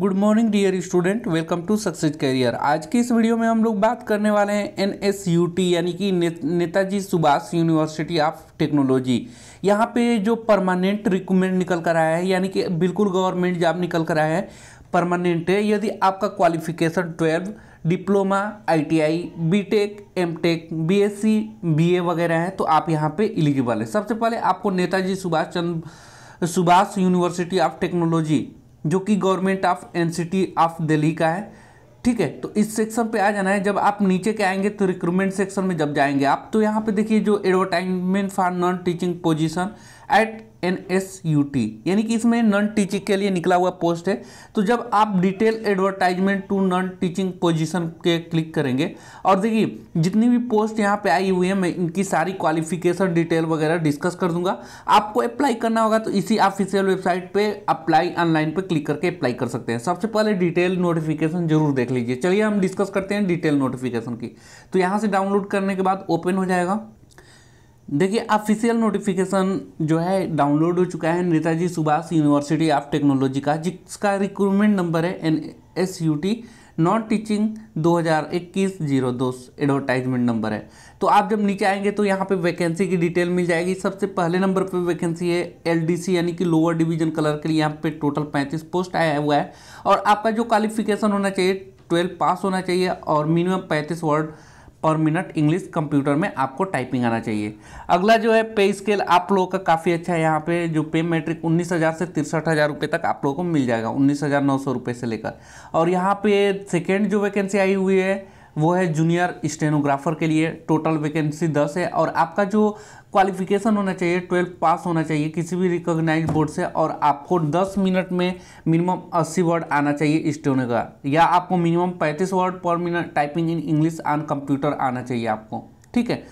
Good morning dear student welcome to Success Career आज की इस वीडियो में हम लोग बात करने वाले हैं एन एस यू टी यानी कि Netaji Subhas University of Technology यहाँ पे जो परमानेंट रिक्रूटमेंट निकल कर आया है, यानी कि बिल्कुल गवर्नमेंट जॉब निकल कर आया है परमानेंट है। यदि आपका qualification twelve diploma ITI BTech MTech BSc BA वगैरह है तो आप यहाँ पे एलिजिबल है। सबसे पहले आपको Netaji Subhas Chandra, Subhas University of Technology जो कि Government of NCT of Delhi का है, ठीक है? तो इस सेक्शन पे आ जाना है। जब आप नीचे के आएँगे तो रिक्रूटमेंट सेक्शन में जब जाएँगे आप तो यहाँ पे देखिए जो advertisement for non teaching position at N S U T यानी कि इसमें नॉन टीचिंग के लिए निकला हुआ पोस्ट है। तो जब आप detail advertisement to non teaching position के क्लिक करेंगे, और देखिए, जितनी भी पोस्ट यहाँ पे आई हुई है, मैं इनकी सारी क्वालिफिकेशन डिटेल वगैरह डिस्कस कर दूँगा। आपको अप्लाई करना होगा तो इसी ऑफिशियल वेबसाइट पे अप्लाई ऑनलाइन पे क्लिक करके अप्लाई कर सकते हैं। सबसे पहले डिटेल नोटिफिकेशन ज़रूर देख लीजिए। चलिए, हम डिस्कस करते हैं डिटेल नोटिफिकेशन की। तो यहाँ से डाउनलोड करने के बाद ओपन हो जाएगा। देखिए ऑफिशियल नोटिफिकेशन जो है डाउनलोड हो चुका है Netaji Subhash university of technology का, जिसका रिक्रूटमेंट नंबर है N S U T non teaching दो हज़ार इक्कीस ज़ीरो दो एडवर्टाइजमेंट नंबर है। तो आप जब नीचे आएँगे तो यहाँ पे वैकेंसी की डिटेल मिल जाएगी। सबसे पहले नंबर पे वैकेंसी है एलडीसी यानी कि लोअर डिवीज़न कलर के लिए यहाँ पे टोटल पैंतीस पोस्ट आया हुआ है। और आपका जो क्वालिफिकेशन होना चाहिए ट्वेल्व पास होना चाहिए और मिनिमम पैंतीस word per minute English computer में आपको टाइपिंग आना चाहिए। अगला जो है, पे स्केल आप लोगों का काफ़ी अच्छा है। यहाँ पे जो पे मैट्रिक उन्नीस हज़ार से तिरसठ हज़ार रुपये तक आप लोगों को मिल जाएगा, उन्नीस हज़ार नौ सौ रुपये से लेकर। और यहाँ पे सेकेंड जो वैकेंसी आई हुई है वो है जूनियर स्टेनोग्राफर के लिए टोटल वैकेंसी दस है और आपका जो क्वालिफिकेशन होना चाहिए ट्वेल्थ पास होना चाहिए, किसी भी रिकॉग्नाइज बोर्ड से और आपको 10 मिनट में मिनिमम 80 वर्ड आना चाहिए स्टोने का। या आपको minimum 35 word per minute typing in English on computer आना चाहिए आपको, ठीक है?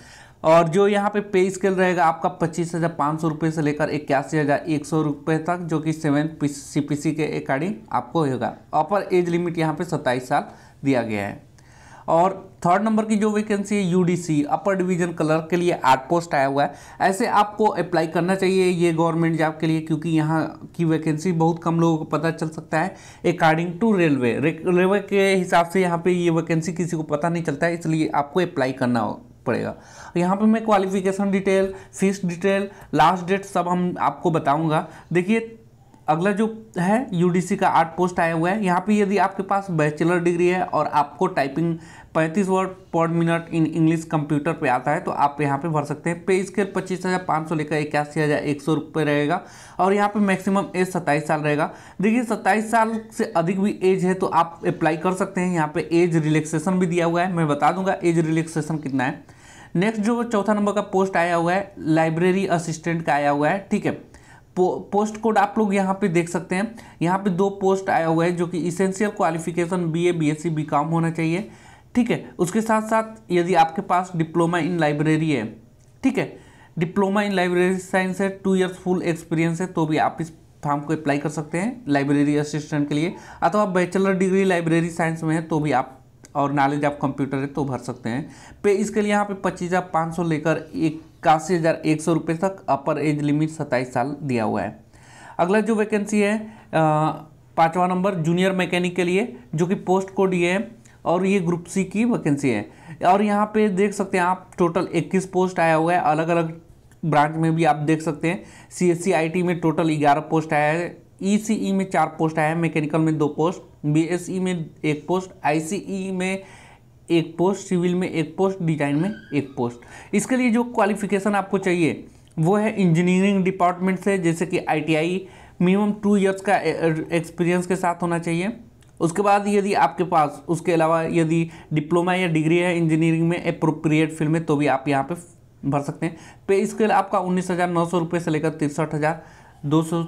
और जो यहाँ पे पे स्केल रहेगा आपका पच्चीस हज़ार पाँच सौ रुपये से लेकर इक्यासी हज़ार एक सौ रुपये तक, जो कि सेवन सी पी सी के अकॉर्डिंग आपको होगा। अपर एज लिमिट यहाँ पे सत्ताईस साल दिया गया है। और थर्ड नंबर की जो वैकेंसी है यूडीसी अपर डिवीज़न क्लर्क के लिए आठ पोस्ट आया हुआ है। ऐसे आपको अप्लाई करना चाहिए ये गवर्नमेंट जॉब के लिए, क्योंकि यहाँ की वैकेंसी बहुत कम लोगों को पता चल सकता है अकॉर्डिंग टू रेलवे रेलवे के हिसाब से यहाँ पे ये वैकेंसी किसी को पता नहीं चलता है, इसलिए आपको अप्लाई करना पड़ेगा। यहाँ पे मैं qualification detail fees detail last date सब हम आपको बताऊँगा। देखिए अगला जो है यूडीसी का आठ पोस्ट आया हुआ है। यहाँ पे यदि आपके पास बैचलर डिग्री है और आपको टाइपिंग पैंतीस word per minute in English computer पे आता है तो आप यहाँ पे भर सकते हैं। पे स्केल पच्चीस हज़ार पाँच सौ लेकर इक्यासी हज़ार एक सौ रुपये रहेगा और यहाँ पे मैक्सिमम एज सत्ताईस साल रहेगा। देखिए, सत्ताईस साल से अधिक भी एज है तो आप अप्लाई कर सकते हैं। यहाँ पे एज रिलैक्सेशन भी दिया हुआ है। मैं बता दूँगा एज रिलैक्सेशन कितना है। नेक्स्ट जो चौथा नंबर का पोस्ट आया हुआ है लाइब्रेरी असिस्टेंट का आया हुआ है। ठीक है पो, पोस्ट कोड आप लोग यहाँ पे देख सकते हैं। यहाँ पे दो पोस्ट आया हुआ है जो कि essential qualification B A BA BSc BCom होना चाहिए। ठीक है? उसके साथ साथ यदि आपके पास डिप्लोमा इन लाइब्रेरी है ठीक है? डिप्लोमा इन लाइब्रेरी साइंस है टू ईयर्स फुल एक्सपीरियंस है तो भी आप इस फॉर्म को अप्लाई कर सकते हैं लाइब्रेरी असिस्टेंट के लिए। अथवा बैचलर डिग्री लाइब्रेरी साइंस में है तो भी आप और नॉलेज ऑफ़ कंप्यूटर है तो भर सकते हैं। पे इसके लिए यहाँ पे पच्चीस हज़ार पाँच सौ लेकर इक्यासी हज़ार एक सौ रुपये तक अपर एज लिमिट सत्ताईस साल दिया हुआ है। अगला जो वैकेंसी है पाँचवा नंबर जूनियर मैकेनिक के लिए, जो कि पोस्ट कोड ये है, और ये ग्रुप सी की वैकेंसी है। और यहाँ पे देख सकते हैं आप टोटल 21 पोस्ट आया हुआ है। अलग अलग ब्रांच में भी आप देख सकते हैं C S C I T में टोटल 11 पोस्ट आया है ई सी ई में चार पोस्ट आया है मैकेनिकल में दो पोस्ट बी एस ई में एक पोस्ट आई सी ई में एक पोस्ट सिविल में, एक पोस्ट डिज़ाइन में, एक पोस्ट इसके लिए जो क्वालिफिकेशन आपको चाहिए, वो है इंजीनियरिंग डिपार्टमेंट से, जैसे कि I T I minimum two years का एक्सपीरियंस के साथ होना चाहिए. उसके बाद यदि आपके पास, उसके अलावा यदि डिप्लोमा या डिग्री है इंजीनियरिंग में अप्रोप्रिएट फ़ील्ड में तो भी आप यहाँ पे भर सकते हैं. पे स्केल आपका उन्नीस हज़ार नौ सौ रुपये से लेकर तिरसठ हज़ार दो सौ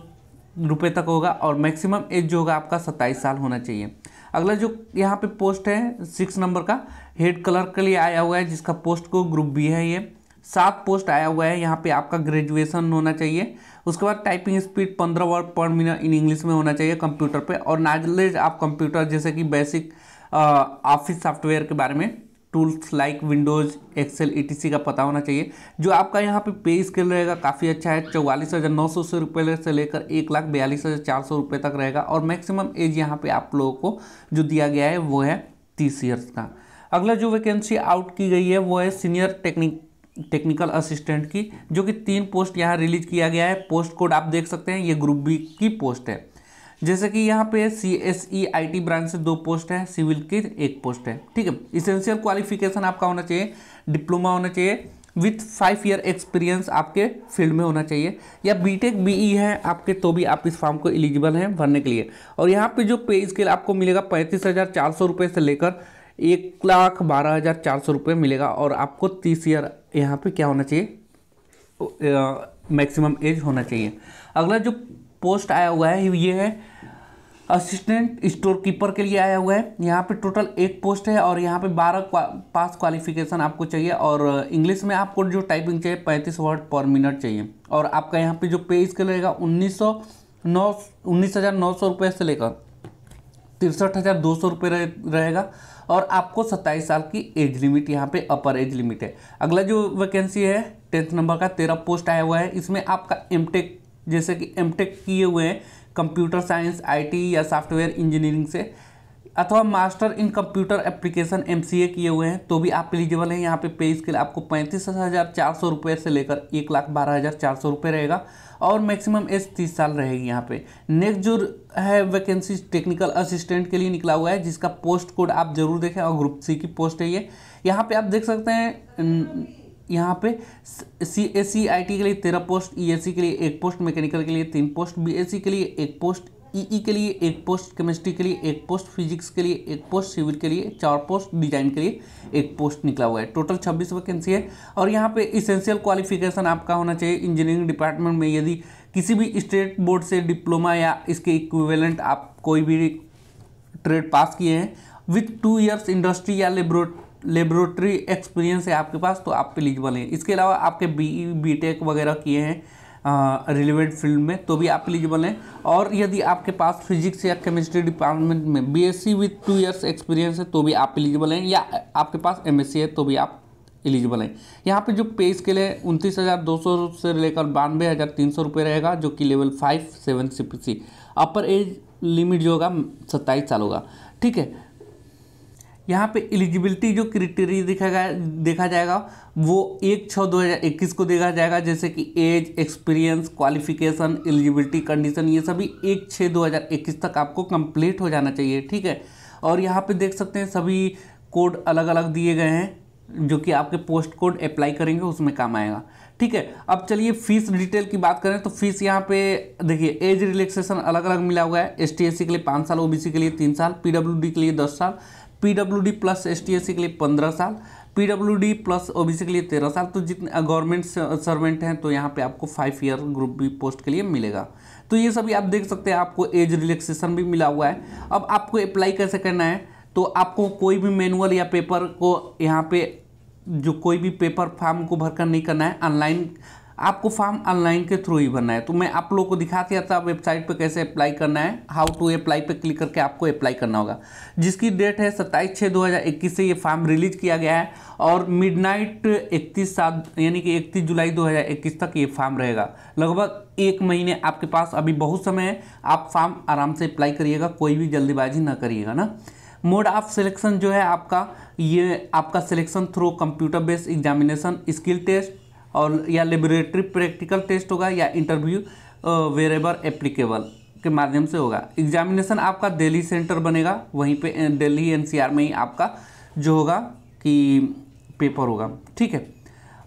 रुपये तक होगा और मैक्सिमम एज जो होगा आपका सत्ताईस साल होना चाहिए. अगला जो यहाँ पे पोस्ट है सिक्स नंबर का हेड कलर के लिए आया हुआ है, जिसका पोस्ट को ग्रुप बी है ये। सात पोस्ट आया हुआ है, यहाँ पे आपका ग्रेजुएशन होना चाहिए। उसके बाद टाइपिंग स्पीड पंद्रह word per minute in English में होना चाहिए कंप्यूटर पे। और नॉलेज आप कंप्यूटर जैसे कि बेसिक ऑफ़िस सॉफ्टवेयर के बारे में टूल्स लाइक विंडोज़ एक्सेल ई का पता होना चाहिए। जो आपका यहाँ पे पे स्केल रहेगा, काफ़ी अच्छा है। चौवालीस हज़ार नौ सौ से रुपये से लेकर एक लाख बयालीस हज़ार चार सौ रुपये तक रहेगा। और मैक्सिमम एज यहाँ पे आप लोगों को जो दिया गया है, वो है तीस ईयर्स का। अगला जो वैकेंसी आउट की गई है, वो है सीनियर टेक्निक टेक्निकल असिस्टेंट की, जो कि तीन पोस्ट यहाँ रिलीज़ किया गया है। पोस्ट कोड आप देख सकते हैं, ये ग्रुप बी की पोस्ट है। जैसे कि यहाँ पे C S E I T branch से दो पोस्ट है, सिविल की एक पोस्ट है, ठीक है? इसेंशियल क्वालिफिकेशन आपका होना चाहिए डिप्लोमा होना चाहिए विथ फाइव ईयर एक्सपीरियंस आपके फ़ील्ड में होना चाहिए। या बीटेक बीई है आपके तो भी आप इस फॉर्म को एलिजिबल हैं भरने के लिए। और यहाँ पे जो पे स्केल आपको मिलेगा, पैंतीस हज़ार चार सौ रुपये से लेकर एक लाख बारह हज़ार चार सौ रुपये मिलेगा। और आपको तीस ईयर यहाँ पे क्या होना चाहिए? मैक्सिमम एज होना चाहिए। अगला जो पोस्ट आया हुआ है ये है असिस्टेंट स्टोर कीपर के लिए आया हुआ है। यहाँ पे टोटल एक पोस्ट है और यहाँ पे बारह क्वा, पास क्वालिफिकेशन आपको चाहिए और इंग्लिश में आपको जो टाइपिंग चाहिए पैंतीस वर्ड पर मिनट चाहिए। और आपका यहाँ पे जो पे स्केल रहेगा उन्नीस सौ नौ उन्नीस हज़ार नौ सौ रुपये से लेकर तिरसठ हज़ार दो सौ रुपये रहे, रहेगा और आपको सत्ताईस साल की एज लिमिट यहाँ पे अपर एज लिमिट है। अगला जो वैकेंसी है टेंथ नंबर का तेरह पोस्ट आया हुआ है। इसमें आपका एमटेक जैसे कि एमटेक किए हुए हैं कंप्यूटर साइंस आईटी या सॉफ्टवेयर इंजीनियरिंग से, अथवा master in computer application MCA किए हुए हैं तो भी आप एलिजिबल हैं। यहाँ पे पे स्केल आपको पैंतीस हज़ार चार सौ रुपये से लेकर एक लाख बारह हज़ार चार सौ रुपये रहेगा और मैक्सिमम एज तीस साल रहेगी यहाँ पे। नेक्स्ट जो है वैकेंसी टेक्निकल असिस्टेंट के लिए निकला हुआ है, जिसका पोस्ट कोड आप ज़रूर देखें और ग्रुप सी की पोस्ट है ये। यहाँ पे आप देख सकते हैं यहाँ पे C S C I T के लिए तेरह पोस्ट ई एस सी के लिए एक पोस्ट मैकेनिकल के लिए तीन पोस्ट बी एस सी के लिए एक पोस्ट ई ई के लिए एक पोस्ट केमिस्ट्री के लिए एक पोस्ट फिजिक्स के लिए एक पोस्ट सिविल के लिए चार पोस्ट डिज़ाइन के लिए एक पोस्ट निकला हुआ है। टोटल छब्बीस वैकेंसी है। और यहाँ पे इसेंशियल क्वालिफिकेशन आपका होना चाहिए। इंजीनियरिंग डिपार्टमेंट में यदि किसी भी स्टेट बोर्ड से डिप्लोमा या इसके इक्विवेलेंट आप कोई भी ट्रेड पास किए हैं विथ टू ईयर्स इंडस्ट्री या लेबोरेटरी एक्सपीरियंस है आपके पास तो आप एलिजिबल हैं। इसके अलावा आपके बी बी टेक वगैरह किए हैं रिलेवेंट फ़ील्ड में तो भी आप एलिजिबल हैं। और यदि आपके पास फिजिक्स या केमिस्ट्री डिपार्टमेंट में BSc with two years experience है तो भी आप एलिजिबल हैं, या आपके पास एमएससी है तो भी आप एलिजिबल हैं। यहाँ पे जो पे स्केल है, उनतीस हज़ार दो सौ से लेकर बानवे हज़ार तीन सौ रुपये रहेगा, जो कि level five seven C P C upper age limit जो होगा, सत्ताईस साल होगा। ठीक है यहाँ पे एलिजिबिलिटी जो क्रिटेरिया देखा गया, देखा जाएगा, वो एक छः दो हज़ार इक्कीस को देखा जाएगा, जैसे कि age experience qualification eligibility condition ये सभी एक छः दो हज़ार इक्कीस तक आपको कंप्लीट हो जाना चाहिए, ठीक है? और यहाँ पे देख सकते हैं, सभी कोड अलग अलग दिए गए हैं, जो कि आपके पोस्ट कोड अप्लाई करेंगे, उसमें काम आएगा, ठीक है? अब चलिए फ़ीस डिटेल की बात करें तो फ़ीस यहाँ पे, देखिए एज रिलैक्सेशन अलग अलग मिला हुआ है एस के लिए पाँच साल ओबीसी के लिए तीन साल पीडब्ल्यूडी के लिए दस साल PWD plus S T S C के लिए पंद्रह साल, पीडब्ल्यूडी प्लस ओबीसी के लिए तेरह साल। तो जितने गवर्नमेंट सर्वेंट हैं तो यहाँ पे आपको five year group B post के लिए मिलेगा। तो ये सभी आप देख सकते हैं, आपको एज रिलैक्सेशन भी मिला हुआ है। अब आपको अप्लाई कैसे करना है तो आपको कोई भी मैनुअल या पेपर को यहाँ पे, जो कोई भी पेपर फॉर्म को भरकर नहीं करना है ऑनलाइन आपको फॉर्म ऑनलाइन के थ्रू ही भरना है। तो मैं आप लोगों को दिखा दिया था वेबसाइट पे कैसे अप्लाई करना है। हाउ टू अप्लाई पे क्लिक करके आपको अप्लाई करना होगा। जिसकी डेट है सत्ताईस छः दो हज़ार इक्कीस से ये फॉर्म रिलीज़ किया गया है और मिडनाइट इकतीस सात, यानी कि इकतीस जुलाई दो हज़ार इक्कीस तक ये फॉर्म रहेगा। लगभग एक महीने आपके पास अभी बहुत समय है। आप फॉर्म आराम से अप्लाई करिएगा, कोई भी जल्दीबाजी ना करिएगा, ना? मोड ऑफ़ सिलेक्शन जो है आपका, ये आपका selection through computer based examination skill test और या लेबोरेटरी प्रैक्टिकल टेस्ट होगा या इंटरव्यू वेरेबर एप्लीकेबल के माध्यम से होगा। एग्जामिनेशन आपका दिल्ली सेंटर बनेगा, वहीं पे दिल्ली एनसीआर में ही आपका जो होगा कि पेपर होगा। ठीक है?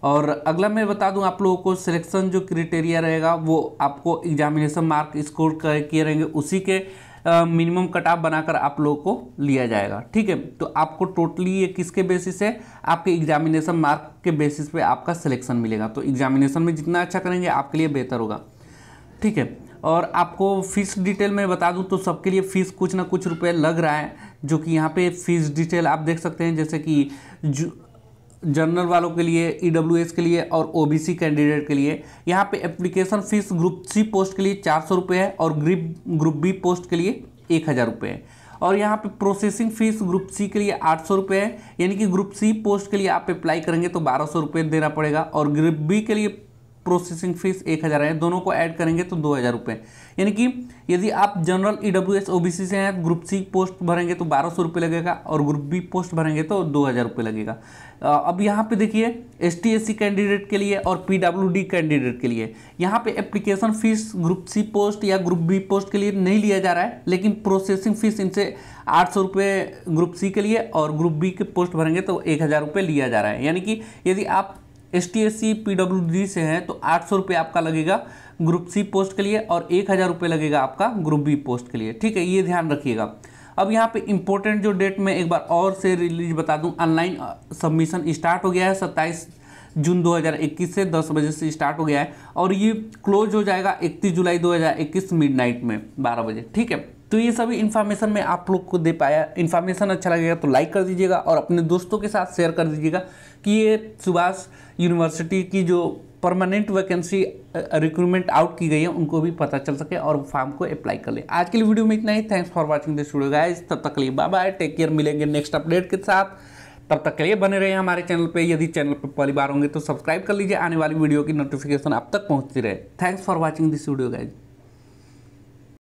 और अगला मैं बता दूँ आप लोगों को सिलेक्शन जो क्रिटेरिया रहेगा, वो आपको एग्जामिनेशन मार्क स्कोर किए रहेंगे उसी के मिनिमम कट ऑफ़ बनाकर आप लोगों को लिया जाएगा। ठीक है? तो आपको टोटली ये किसके बेसिस है? आपके एग्जामिनेशन मार्क के बेसिस पे आपका सिलेक्शन मिलेगा। तो एग्जामिनेशन में जितना अच्छा करेंगे, आपके लिए बेहतर होगा। ठीक है? और आपको फ़ीस डिटेल में बता दूँ तो सबके लिए फ़ीस कुछ ना कुछ रुपए लग रहा है, जो कि यहाँ पे फ़ीस डिटेल आप देख सकते हैं, जैसे कि जनरल वालों के लिए ई e के लिए और ओबीसी कैंडिडेट के लिए। यहाँ पे application fees group C post के लिए चार सौ रुपये है और ग्रुप ग्रुप बी पोस्ट के लिए एक हज़ार रुपये है। और यहाँ पे प्रोसेसिंग फ़ीस ग्रुप सी के लिए आठ सौ रुपये है। यानी कि ग्रुप सी पोस्ट के लिए आप अप्लाई करेंगे तो बारह सौ रुपये देना पड़ेगा और ग्रुप बी के लिए प्रोसेसिंग फ़ीस एक हज़ार है। दोनों को ऐड करेंगे तो दो हज़ार रुपये यानी कि यदि आप general E W S O B C से हैं ग्रुप सी पोस्ट भरेंगे तो बारह सौ रुपये लगेगा और ग्रुप बी पोस्ट भरेंगे तो दो हज़ार रुपये लगेगा। अब यहाँ पे देखिए एस टी कैंडिडेट के लिए और पी डब्ल्यू डी कैंडिडेट के लिए। यहाँ पे application fees group C post या ग्रुप बी पोस्ट के लिए नहीं लिया जा रहा है, लेकिन प्रोसेसिंग फ़ीस इनसे आठ सौ रुपये ग्रुप सी के लिए और ग्रुप बी के पोस्ट भरेंगे तो एक हज़ार रुपये लिया जा रहा है। यानी कि यदि आप S T S C P D से हैं तो आठ सौ रुपये आपका लगेगा ग्रुप सी पोस्ट के लिए और एक हज़ार रुपये लगेगा आपका ग्रुप बी पोस्ट के लिए। ठीक है, ये ध्यान रखिएगा। अब यहाँ पे इम्पोर्टेंट जो डेट में एक बार और से रिलीज़ बता दूँ ऑनलाइन सबमिशन स्टार्ट हो गया है सत्ताईस जून 2021 से 10 बजे से स्टार्ट हो गया है और ये क्लोज हो जाएगा 31 जुलाई 2021 मिडनाइट में 12 बजे, ठीक है? तो ये सभी इन्फॉर्मेशन मैं आप लोग को दे पाया। इन्फॉर्मेशन अच्छा लगेगा तो लाइक कर दीजिएगा और अपने दोस्तों के साथ शेयर कर दीजिएगा कि ये सुभाष यूनिवर्सिटी की जो परमानेंट वैकेंसी रिक्रूटमेंट आउट की गई है, उनको भी पता चल सके और फॉर्म को अप्लाई कर ले। आज के लिए वीडियो में इतना ही। Thanks for watching this video guys तब तक लिए बाय बाय टेक केयर मिलेंगे नेक्स्ट अपडेट के साथ। तब तक के लिए बने रहे हमारे चैनल पे। यदि चैनल पर पहली बार होंगे तो सब्सक्राइब कर लीजिए। आने वाली वीडियो की नोटिफिकेशन आप तक पहुँचती रहे। Thanks for watching this video guys